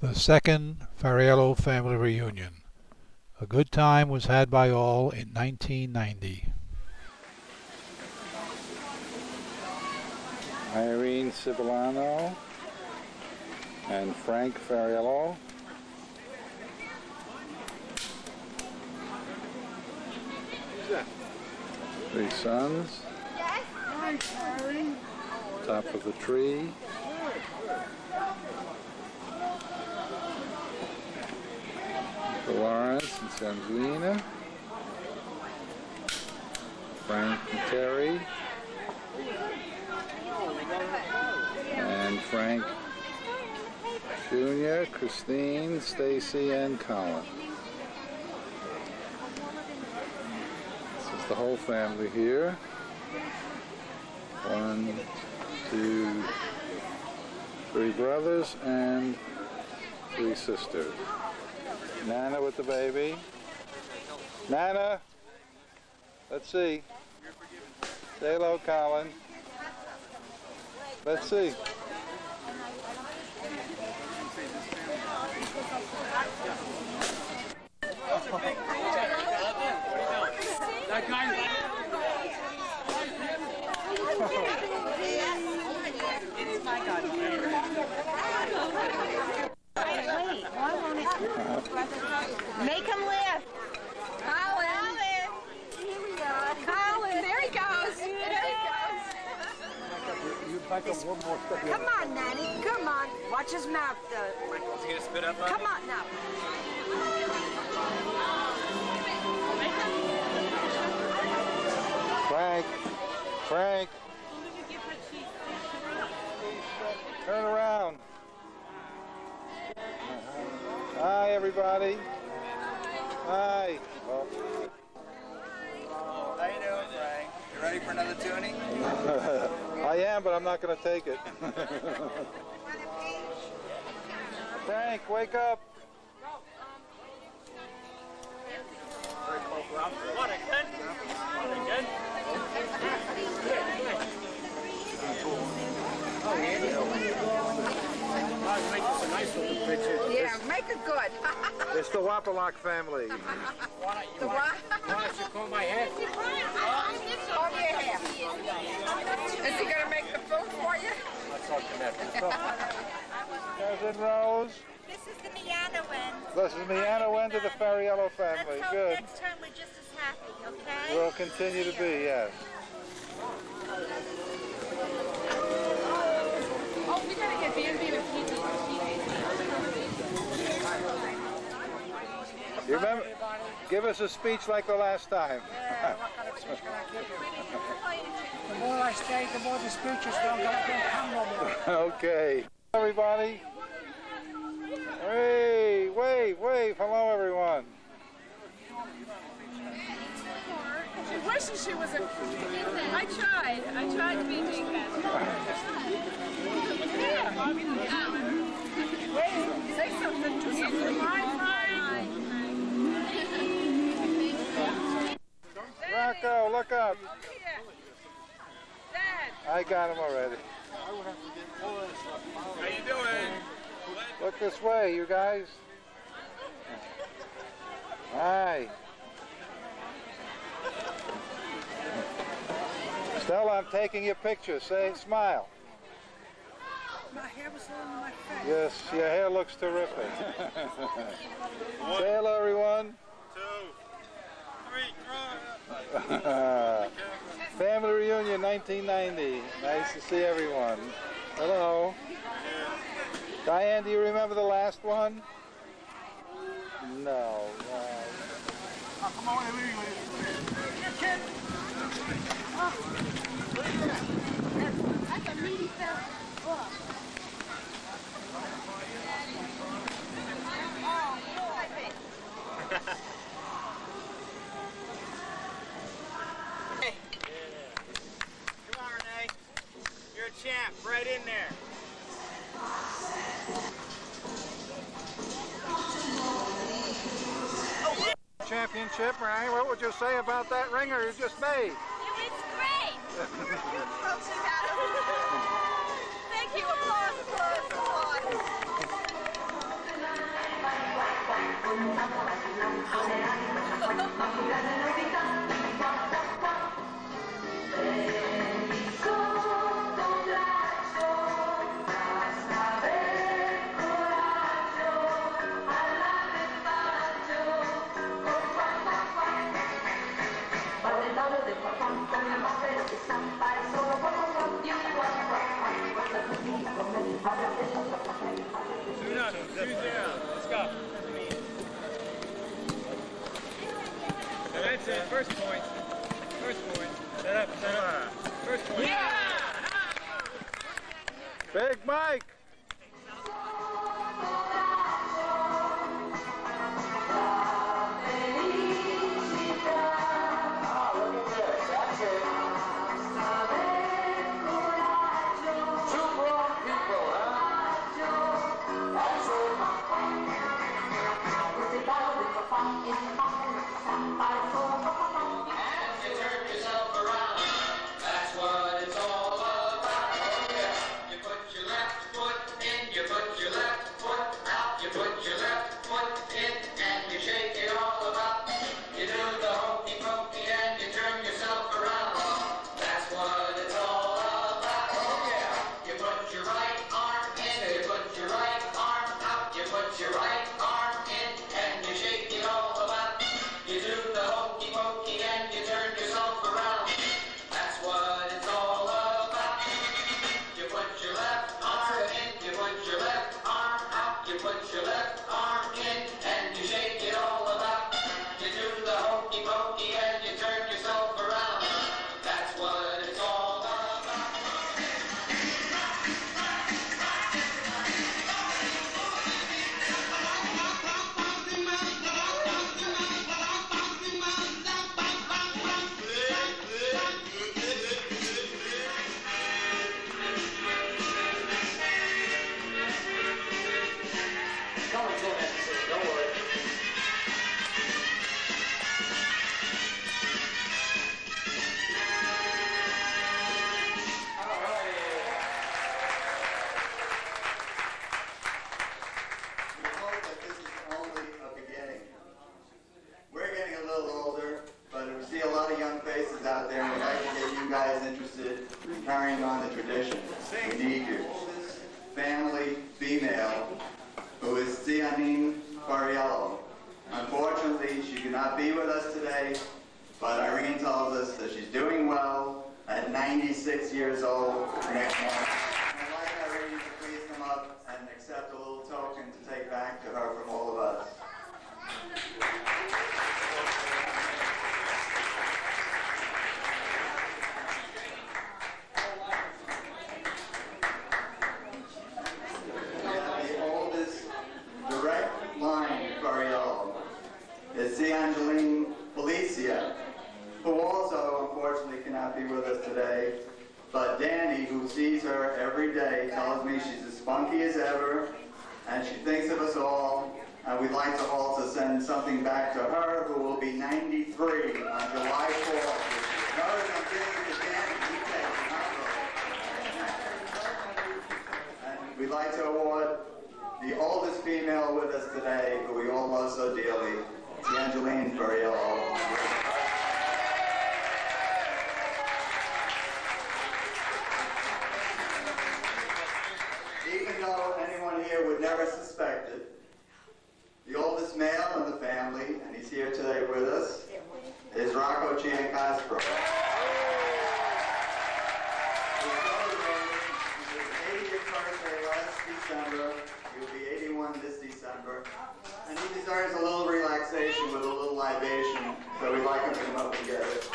The second Fariello family reunion. A good time was had by all in 1990. Irene Cibillano and Frank Fariello. Three sons. Top of the tree. Lawrence and Sanzina. Frank and Terry. And Frank Jr., Christine, Stacy, and Colin. This is the whole family here. One, two, three brothers and three sisters. Nana with the baby. Nana, let's see. Say hello, Colin. Let's see. Make him live. Colin. Here we go. Colin. There he goes. There he goes. Come on, Nanny. Come on. Watch his mouth. Is he gonna spit up come on now. Frank, Frank. Turn around. Hi, everybody. Hi. Oh, How you doing, Frank? You ready for another tuning? I am, but I'm not going to take it. Frank, wake up. What again? What again? Yeah, make it good. It's the Wapalock family. the what? Comb your hair. Is he gonna make the food for you? Cousin Rose. This is the Miana one. This is Miana Wend of the Fariello Let's family. hope Good. next time we're just as happy, okay? We'll continue to be, yes. Oh, we gotta get Bambi to keep. You remember? Give us a speech like the last time. The more I stay, the more the speeches don't, don't come no more. okay. Everybody. Hey, wave, wave. Hello, everyone. She wishes she was a. I tried. I tried to be Dinka. Wait, say something. Do something. Look up. Oh, Here. Dad. I got him already. How you doing? Look this way, you guys. Hi. Stella, I'm taking your picture. Say, smile. My hair was on my face. Yes, your hair looks terrific. Say hello, everyone. Family reunion 1990. Nice to see everyone. Hello. Diane, do you remember the last one? No. no. Come on, Renee. You're champ. Right in there. Championship, right? What would you say about that ringer you just made? It was great. First point. First point. Set up. Set up. First point. Yeah. Big Mike. 96 years old next month. I'd like Irene to please come up and accept a little token to take back to her from all of us. The oldest direct line to is the Angeline Felicia, who also unfortunately cannot be with us today. But Danny, who sees her every day, tells me she's as spunky as ever, and she thinks of us all. And we'd like to also send something back to her, who will be 93 on July 4th. Notice I'm giving it to Danny. We'd like to award the oldest female with us today, who we all love so dearly, it's Angeline here would never suspect it, the oldest male in the family, and he's here today with us, is Rocco Giancastro. His brother, his 80th birthday last December. He'll be 81 this December. And he deserves a little relaxation with a little libation, so we'd like him to come up and get it.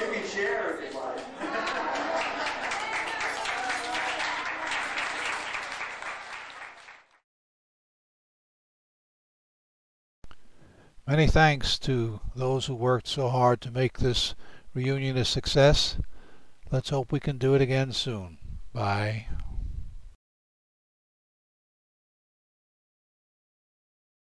You can share if you'd like. Many thanks to those who worked so hard to make this reunion a success. Let's hope we can do it again soon. Bye.